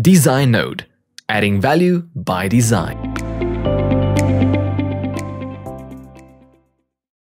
Design Node, adding value by design.